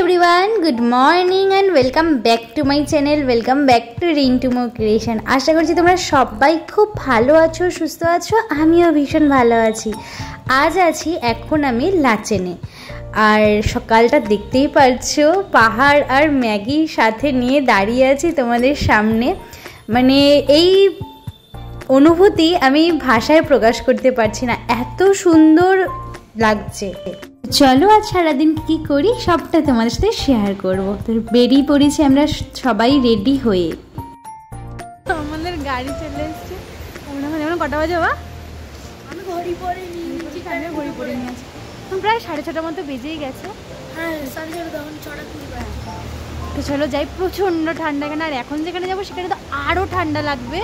Everyone good morning and welcome back to my channel welcome back to Rin রিন্টুমো creation আশা করছি তোমরা সবাই খুব ভালো আছো, সুস্থ আছো, আমিও ভীষণ ভালো আছি। আজ আছি এখন আমি লাচেনে। আর সকালটা দেখতেই পারছ পাহাড় আর ম্যাগির সাথে নিয়ে দাঁড়িয়ে আছি তোমাদের সামনে। মানে এই অনুভূতি আমি ভাষায় প্রকাশ করতে পারছি না এত সুন্দর লাগছে। চলো আজ সারাদিন কি করি সবটা তোমাদের সাথে শেয়ার করব। তো বেরিয়ে পড়েছি আমরা সবাই রেডি হয়ে। আমাদের গাড়ি চলে এসছে। যেমন কটা বাজে বা আমি ঘড়ি পরে নিয়ে ঘড়ি পরে নিয়ে আসি এখন প্রায় সাড়ে ছটার মতো বেজেই গেছে। হ্যাঁ তো চলো যাই প্রচণ্ড ঠান্ডা এখানে আর এখন যেখানে যাব সেখানে তো আরও ঠান্ডা লাগবে।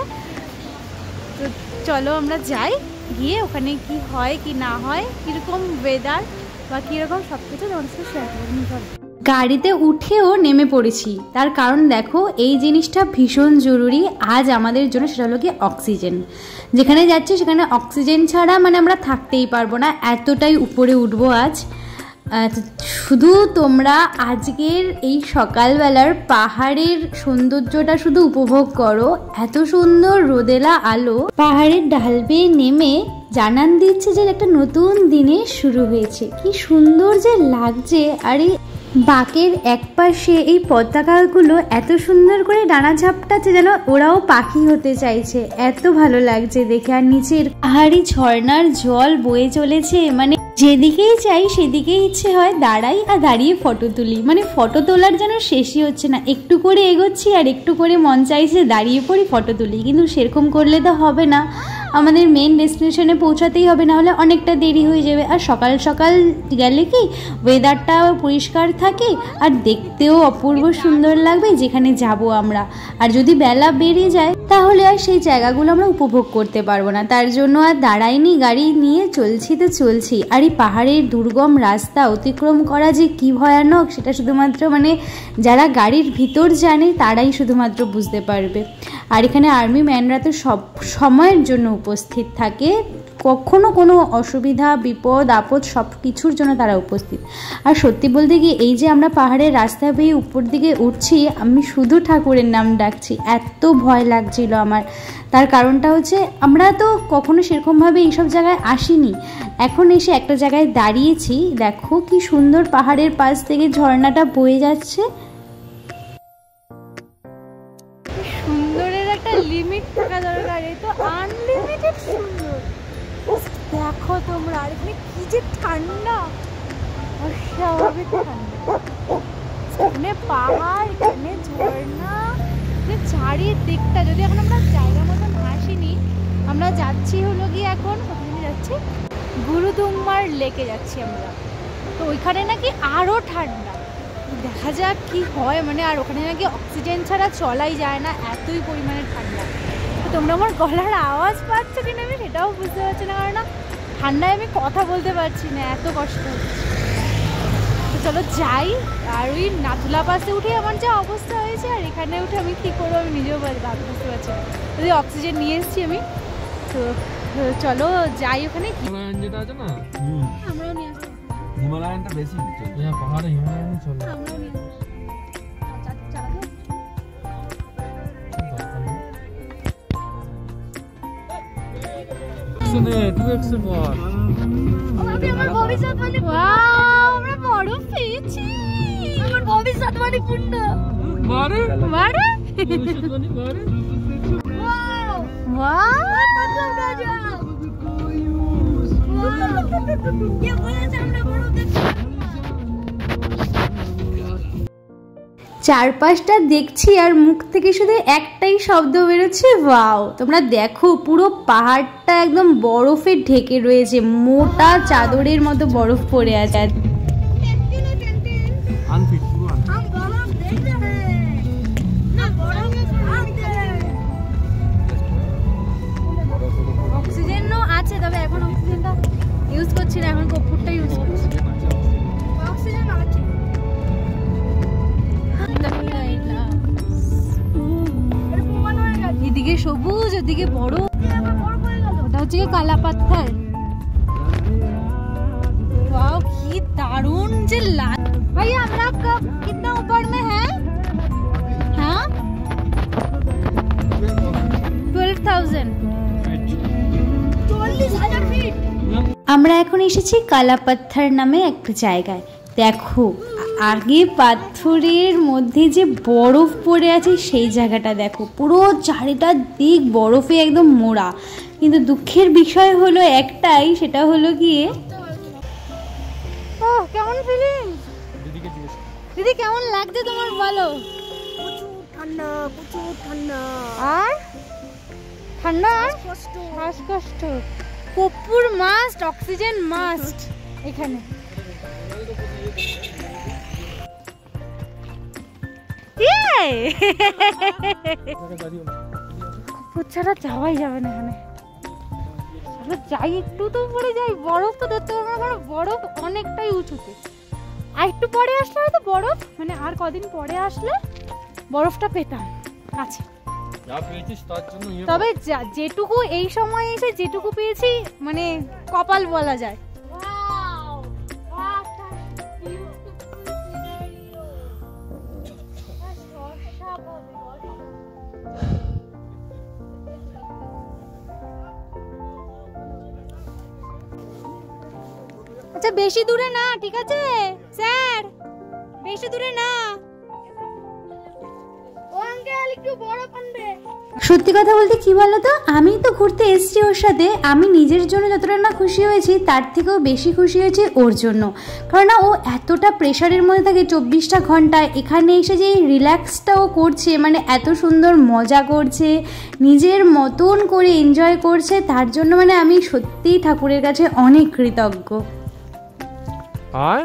তো চলো আমরা যাই গিয়ে ওখানে কি হয় কি না হয় কীরকম ওয়েদার বা কীরকম সব কিছু তোমার সাথে শেয়ার করব। গাড়িতে উঠেও নেমে পড়েছি। তার কারণ দেখো, এই জিনিসটা ভীষণ জরুরি। আজ আমাদের জন্য সেটা হলো কি অক্সিজেন। যেখানে যাচ্ছি সেখানে অক্সিজেন ছাড়া মানে আমরা থাকতেই পারব না। এতটাই উপরে উঠবো আজ। শুধু তোমরা আজকের এই সকালবেলার পাহাড়ের সৌন্দর্যটা শুধু উপভোগ করো। এত সুন্দর রোদেলা আলো পাহাড়ের ডাল বেয়ে নেমে জানান দিচ্ছে যে একটা নতুন দিনে শুরু হয়েছে। কি সুন্দর যে লাগছে। আর এই বাকের এক পাশে এই পতাকাগুলো এত সুন্দর করে ডানা ঝাপটাচ্ছে যেন ওরাও পাখি হতে চাইছে। এত ভালো লাগছে দেখে। আর নিচের পাহাড়ি ঝর্ণার জল বয়ে চলেছে। মানে যেদিকেই চাই সেদিকেই ইচ্ছে হয় দাঁড়াই আর দাঁড়িয়ে ফটো তুলি। মানে ফটো তোলার যেন শেষই হচ্ছে না। একটু করে এগোচ্ছি আর একটু করে মন চাইছে দাঁড়িয়ে পড়ি ফটো তুলি। কিন্তু সেরকম করলে তো হবে না। আমাদের মেন ডেস্টিনেশনে পৌঁছাতেই হবে না হলে অনেকটা দেরি হয়ে যাবে। আর সকাল সকাল গেলে কি ওয়েদারটা পরিষ্কার থাকে আর দেখতেও অপূর্ব সুন্দর লাগবে যেখানে যাব আমরা। আর যদি বেলা বেড়ে যায়, তাহলে আর সেই জায়গাগুলো আমরা উপভোগ করতে পারব না। তার জন্য আর দাঁড়াইনি গাড়ি নিয়ে, চলছি তো চলছি। আর এই পাহাড়ের দুর্গম রাস্তা অতিক্রম করা যে কি ভয়ানক, সেটা শুধুমাত্র মানে যারা গাড়ির ভিতর জানে, তারাই শুধুমাত্র বুঝতে পারবে। আর এখানে আর্মি ম্যানরা তো সব সময়ের জন্য উপস্থিত থাকে, কখনো কোনো অসুবিধা, বিপদ, আপদ সব কিছুর জন্য তারা উপস্থিত। আর সত্যি বলতে কি, এই যে আমরা পাহাড়ের রাস্তা বেয়ে উপর দিকে উঠছি, আমি শুধু ঠাকুরের নাম ডাকছি। এত ভয় লাগছিল আমার। তার কারণটা হচ্ছে, আমরা তো কখনো সেরকমভাবে এইসব জায়গায় আসিনি। এখন এসে একটা জায়গায় দাঁড়িয়েছি, দেখো কি সুন্দর পাহাড়ের পাশ থেকে ঝর্ণাটা বয়ে যাচ্ছে। লিমিট থাকা দরকার এই তো আনলিমিটেড সুন্দর। দেখো তোমরা, আর এখানে কি যে ঠান্ডা। অস্বাভাবিক ঠান্ডা। এখানে পাহাড়, এখানে ঝর্ণা চারিদিকটা। যদি এখন আমরা জায়গা মতন আসিনি, আমরা যাচ্ছি হলো গিয়ে এখন কোথায় যাচ্ছি, গুরুদুম্মার লেকে যাচ্ছি আমরা। তো ওইখানে নাকি আরও ঠান্ডা। দেখা যাক কি হয় মানে আর ওখানে নাকি অক্সিজেন ছাড়া চলাই যায় না এতই পরিমাণে ঠান্ডা। তো তোমরা আমার গলার আওয়াজ পাচ্ছ কিনা আমি সেটাও বুঝতে পারছি না কারণ না ঠান্ডায় আমি কথা বলতে পারছি না এত কষ্ট হচ্ছে। তো চলো যাই আর ওই নাথুলা পাশে উঠে আমার যা অবস্থা হয়েছে আর এখানে উঠে আমি কী করব আমি নিজেও বুঝতে পারছি না। যদি অক্সিজেন নিয়ে এসেছি আমি। তো চলো যাই ওখানে। হিমালয়ান যেটা আছে না? আমরাও নিয়ে আসব হিমালয়ানটা বেশি হ্যাঁ পাহাড়ে হিমালয়ান চলে। আমার ভবিষ্যৎবাণী ভবিষ্যৎবাণী পূর্ণ মারে মারে ভবিষ্যৎবাণী মারে ওয়াও Wow! চারপাশটা দেখছি আর মুখ থেকে শুধু একটাই শব্দ বেরোচ্ছে। ওয়াও, তোমরা দেখো, পুরো পাহাড়টা একদম বরফে ঢেকে রয়েছে। মোটা চাদরের মতো বরফ পড়ে আছে। ওদিকে বড় ওটা হচ্ছে কালা পাথর वाओ की दारुण जे लाल भैया हमरा कब कितना ऊपर में है हाँ ट्वेल्व थाउज़ेंड চল্লিশ হাজার ফিট আমরা এখন এসেছি কালাপাত্থার নামে একটা জায়গায় দেখো আগে পাথরের মধ্যে যে বরফ পড়ে আছে সেই জায়গাটা দেখো। পুরো চারিটা দিক বরফে একদম মোড়া। কিন্তু দুঃখের বিষয় হলো একটাই সেটা হলো গিয়ে ও কেমন ফিলিং দিদি কেমন লাগছে তোমার বলো? প্রচুর ঠান্ডা প্রচুর ঠান্ডা। আর? ঠান্ডা? শ্বাসকষ্ট। কর্পূর মাস্ট অক্সিজেন মাস্ট এখানে। যাওয়াই যাবে না এখানে। আমরা যাই একটু তো পরে যাই বরফ তো ধরতে পারব না কারণ বরফ অনেকটাই উঁচুতে। আর একটু পরে আসলে হয়তো বরফ মানে আর কদিন পরে আসলে বরফটা পেতাম। আচ্ছা। তার জন্য ইয়ে তবে যেটুকু এই সময় এসে যেটুকু পেয়েছি মানে কপাল বলা যায়। আচ্ছা বেশি দূরে না ঠিক আছে? স্যার বেশি দূরে না। ও আঙ্কেল একটু বড় পানবে। সত্যি কথা বলতে কি বলতো? আমি তো ঘুরতে এসেছি ওর সাথে। আমি নিজের জন্য যতটা না খুশি হয়েছি তার থেকেও বেশি খুশি হয়েছি ওর জন্য। কারণ ও এতটা প্রেশারের মধ্যে থাকে চব্বিশটা ঘণ্টা এখানে এসে যে রিল্যাক্সটা ও করছে মানে এত সুন্দর মজা করছে নিজের মতন করে এনজয় করছে তার জন্য মানে আমি সত্যিই ঠাকুরের কাছে অনেক কৃতজ্ঞ। আর?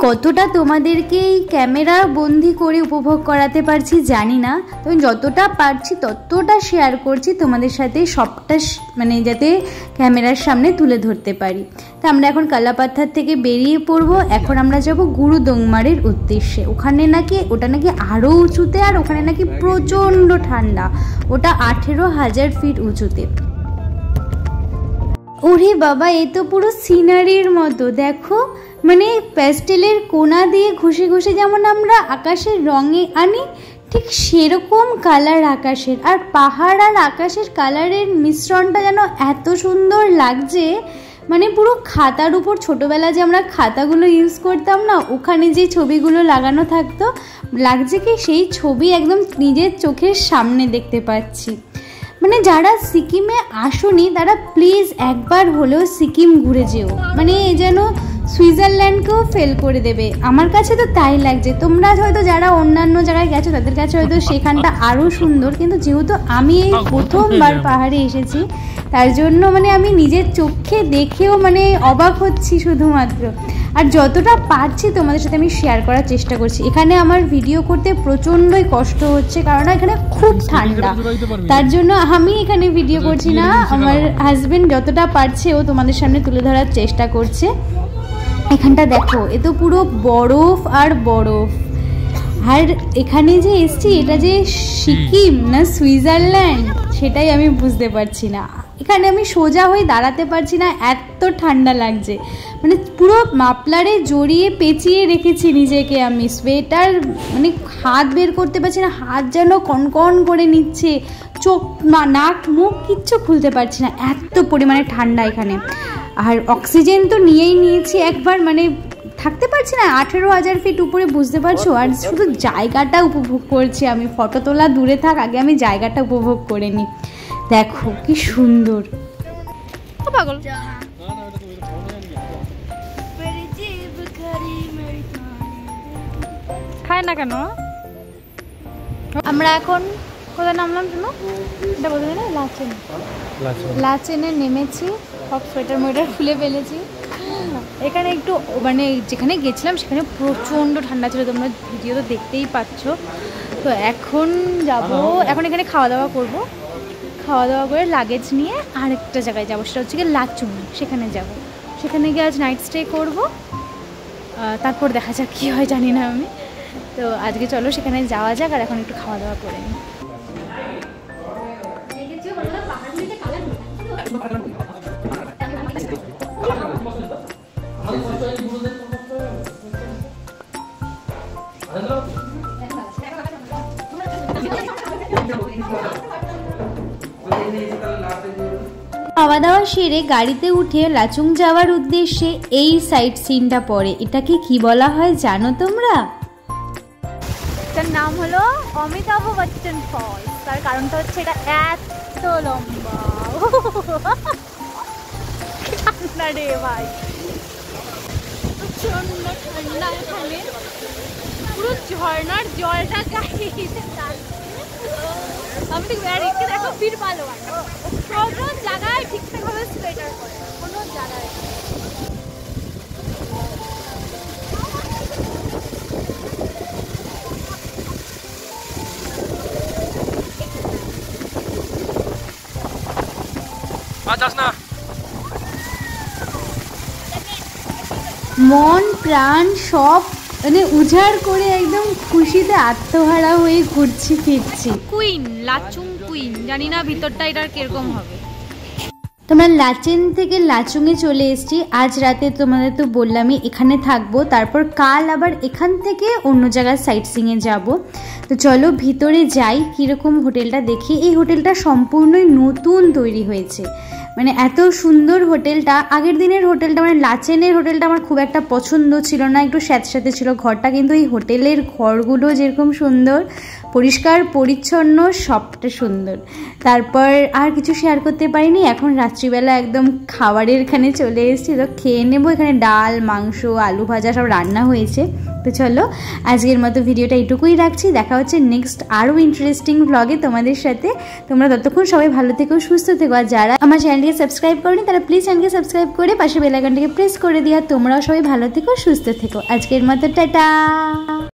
কতটা তোমাদেরকে এই ক্যামেরা বন্দি করে উপভোগ করাতে পারছি জানি না, তবে যতটা পারছি ততটা শেয়ার করছি তোমাদের সাথে সবটা মানে যাতে ক্যামেরার সামনে তুলে ধরতে পারি। তা আমরা এখন কালাপাথার থেকে বেরিয়ে পড়ব, এখন আমরা যাব গুরু দোংমারের উদ্দেশ্যে। ওখানে নাকি, ওটা নাকি আরও উঁচুতে আর ওখানে নাকি প্রচণ্ড ঠান্ডা। ওটা আঠেরো হাজার ফিট উঁচুতে। ওরে বাবা, এ তো পুরো সিনারির মতো। দেখো মানে প্যাস্টেলের কোনা দিয়ে ঘষে ঘষে যেমন আমরা আকাশের রঙে আনি, ঠিক সেরকম কালার আকাশের। আর পাহাড় আর আকাশের কালারের মিশ্রণটা যেন এত সুন্দর লাগছে মানে পুরো খাতার উপর ছোটবেলা যে আমরা খাতাগুলো ইউজ করতাম না, ওখানে যে ছবিগুলো লাগানো থাকতো, লাগছে কি সেই ছবি একদম নিজের চোখের সামনে দেখতে পাচ্ছি। মানে যারা সিকিমে আসোনি, তারা প্লিজ একবার হলেও সিকিম ঘুরে যেও। মানে যেন সুইজারল্যান্ডকেও ফেল করে দেবে। আমার কাছে তো তাই লাগছে। তোমরা হয়তো যারা অন্যান্য জায়গায় গেছো, তাদের কাছে হয়তো সেখানটা আরও সুন্দর। কিন্তু যেহেতু আমি এই প্রথমবার পাহাড়ে এসেছি, তার জন্য মানে আমি নিজের চোখে দেখেও মানে অবাক হচ্ছি শুধুমাত্র। আর যতটা পারছি তোমাদের সাথে আমি শেয়ার করার চেষ্টা করছি। এখানে আমার ভিডিও করতে প্রচণ্ডই কষ্ট হচ্ছে কারণ এখানে খুব ঠান্ডা। তার জন্য আমি এখানে ভিডিও করছি না। আমার হাজবেন্ড যতটা পারছে ও তোমাদের সামনে তুলে ধরার চেষ্টা করছে। এখানটা দেখো এ তো পুরো বরফ আর বরফ। আর এখানে যে এসছি এটা যে সিকিম না সুইজারল্যান্ড সেটাই আমি বুঝতে পারছি না। এখানে আমি সোজা হয়ে দাঁড়াতে পারছি না, এত ঠান্ডা লাগছে। মানে পুরো মাপলারে জড়িয়ে পেঁচিয়ে রেখেছি নিজেকে আমি, সোয়েটার মানে হাত বের করতে পারছি না, হাত যেন কনকন করে নিচ্ছে, চোখ নাক, মুখ কিচ্ছু খুলতে পারছি না, এত পরিমাণে ঠান্ডা এখানে। আর অক্সিজেন তো নিয়েই নিয়েছি একবার মানে থাকতে পারছি না, আঠেরো হাজার ফিট উপরে, বুঝতে পারছ? আর শুধু জায়গাটা উপভোগ করছি আমি, ফটো তোলা দূরে থাক, আগে আমি জায়গাটা উপভোগ করে নিই। দেখো কি সুন্দর। পাগল। খায় না কেন? আমরা এখন কোথায় নামলাম শুনো? এটা বলতে না? লাচেন। লাচেনে। নেমেছি সব সোয়েটার মোয়েটার খুলে ফেলেছি। এখানে একটু মানে যেখানে গেছিলাম সেখানে প্রচণ্ড ঠান্ডা ছিল তোমরা ভিডিও তো দেখতেই পাচ্ছ। তো এখন যাব এখন এখানে খাওয়া দাওয়া করব। খাওয়া দাওয়া করে লাগেজ নিয়ে আরেকটা জায়গায় যাব, সেটা হচ্ছে গিয়ে লাচুং সেখানে যাব। সেখানে গিয়ে আজ নাইট স্টে করব। তারপর দেখা যাক কী হয়, জানি না আমি। তো আজকে চলো সেখানে যাওয়া যাক আর এখন একটু খাওয়া দাওয়া করে নিই। খাওয়া দাওয়া সেরে গাড়িতে উঠে লাচুং যাওয়ার উদ্দেশ্যে এই সাইট সিনটা পড়ে। এটাকে কি বলা হয় জানো তোমরা? তার নাম হলো অমিতাভ বচ্চন ফলস তার কারণটা হচ্ছে এটা এত লম্বা। রে ভাই। ঠান্ডা এখানে। পুরো ঝর্ণার জলটা টানছে। আমি দেখো বীর পালোয়ান কোনো জায়গায় ঠিকঠাক ভাবে সোয়েটার পরে কোনো জায়গায় মন প্রাণ সব মানে উজাড় করে একদম খুশিতে আত্মহারা হয়ে ঘুরছি ফিরছি। কুইন লাচুং কুইন জানি না ভিতরটা এটার কীরকম হবে। তোমরা লাচেন থেকে লাচুংয়ে চলে এসেছি। আজ রাতে তোমাদের তো বললামই এখানে থাকব তারপর কাল আবার এখান থেকে অন্য জায়গায় সাইট সিংয়ে যাব। তো চলো ভিতরে যাই কীরকম হোটেলটা দেখি। এই হোটেলটা সম্পূর্ণই নতুন তৈরি হয়েছে। মানে এত সুন্দর হোটেলটা, আগের দিনের হোটেলটা মানে লাচেনের হোটেলটা আমার খুব একটা পছন্দ ছিল না, একটু স্যাঁতস্যাঁতে ছিল। ঘরটা কিন্তু এই হোটেলের ঘরগুলো যেরকম সুন্দর পরিষ্কার, পরিচ্ছন্ন, সবটা সুন্দর। তারপর আর কিছু শেয়ার করতে পারিনি। এখন রাত্রিবেলা একদম খাবারের এখানে চলে এসেছি। তো খেয়ে নেব। এখানে ডাল, মাংস, আলু ভাজা সব রান্না হয়েছে। তো চলো, আজকের মতো ভিডিওটা এটুকুই রাখছি। দেখা হচ্ছে নেক্সট আরও ইন্টারেস্টিং ব্লগে তোমাদের সাথে। তোমরা ততক্ষণ সবাই ভালো থেকো, সুস্থ থেকো। আর যারা আমার চ্যানেলটিকে সাবস্ক্রাইব করনি, তারা প্লিজ চ্যানেলকে সাবস্ক্রাইব করে পাশে বেলাইকনটিকে প্রেস করে দিয়ে তোমরাও সবাই ভালো থেকো, সুস্থ থেকো। আজকের মতো, টাটা!